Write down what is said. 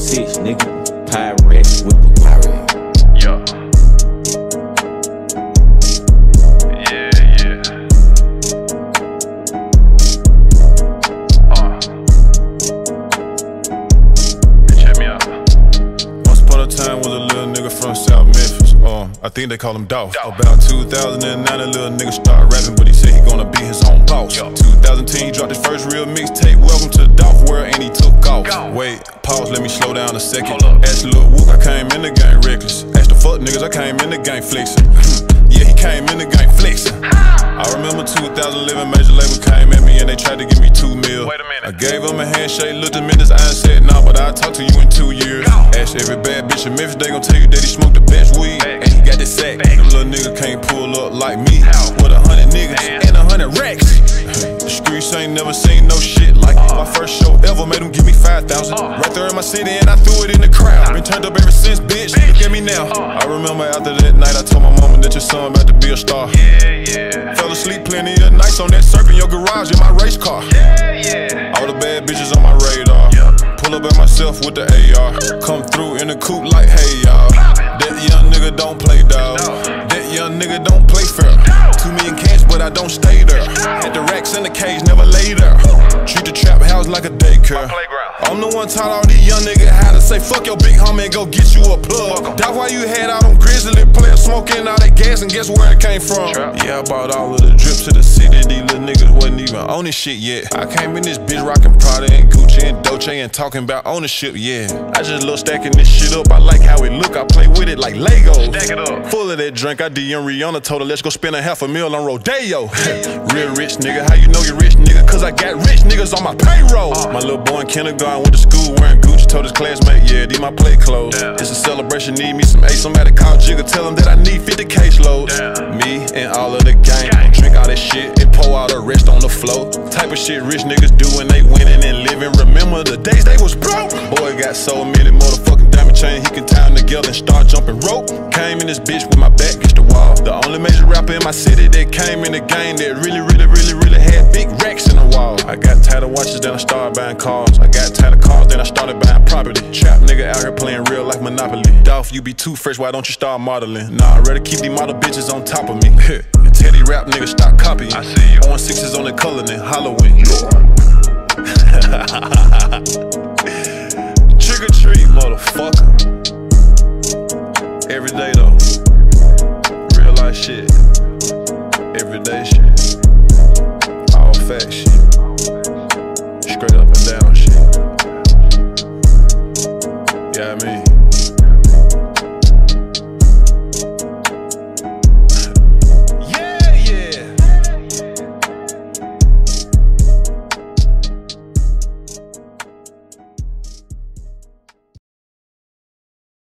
six, nigga. Pirate with the pirate. Yeah. Yeah, yeah. Uh. Check me out. Once upon a time was a little nigga from South Memphis. Um, I think they call him Dolph. About 2009, a little nigga started rapping, but he said he gonna be his own boss. Wait, pause, let me slow down a second. Ask Lil Wook, I came in the game reckless. Ask the fuck niggas, I came in the game flexing. yeah, he came in the game flexing. I remember 2011, major label came at me and they tried to give me two mil. Wait a minute. I gave him a handshake, looked him in his eye and said, nah, but I'll talk to you in two years. Ask every bad bitch in Memphis, they gon' tell you that he smoked the best weed. And he got the sack. Them little nigga can't pull up like me. How? With a hundred niggas and a hundred racks. The streets ain't never seen no shit like it. My first show ever made them give me 5,000. Right there in my city and I threw it in the crowd. Been turned up ever since, bitch. Look at me now. I remember after that night, I told my mama that your son about to be a star. Yeah, yeah. Fell asleep plenty of nights on that surf in your garage in my race car. Yeah, yeah. All the bad bitches on my radar. Pull up at myself with the AR. Come through in the coupe like, hey y'all. That young nigga don't play dog. That young nigga don't play fair. Two million cash, but I don't stay there. Had the racks in the cage, never lay there. Like a daycare. I'm the one taught all these young niggas how to say fuck your big homie and go get you a plug. That's why you had all them grizzly players smoking all that gas and guess where it came from? Trap. Yeah, I bought all of the drips to the city. These little niggas wasn't even on this shit yet. I came in this bitch rocking Prada and Gucci and Dolce and talking about ownership, yeah. I just love stacking this shit up. I like how it look. I play with it like Legos. Stack it up. Full of that drink. I DM Rihanna told her let's go spend a half a mil on Rodeo. Real rich nigga. How you know you rich nigga? Cause I got rich niggas on my payroll. Uh, my little boy in kindergarten went to school wearing Gucci. Told his classmate, yeah, these my play clothes. Damn. It's a celebration, need me some ace. Somebody call Jigga, tell him that I need 50 caseloads. Me and all of the gang. Gang. Drink all that shit and pour all the rest on the floor. Type of shit rich niggas do when they winning and living. Remember the days they was broke? Boy got so many motherfucking diamond chain, he can tie them together and start jumping rope. Came in this bitch with my back against the wall. The only major rapper in my city that came in the game that really, really, really, really had big racks in the wall. I got tired of watches, then I started buying cars. I got tired of cars, then I started buying property. Trap nigga out here playing real like Monopoly. Dolph, you be too fresh, why don't you start modeling? Nah, I'd rather keep these model bitches on top of me. And Teddy rap nigga stop copying. I see you. On sixes on the motherfucker. Every day though, real life shit, everyday shit, all fact shit, straight up and down.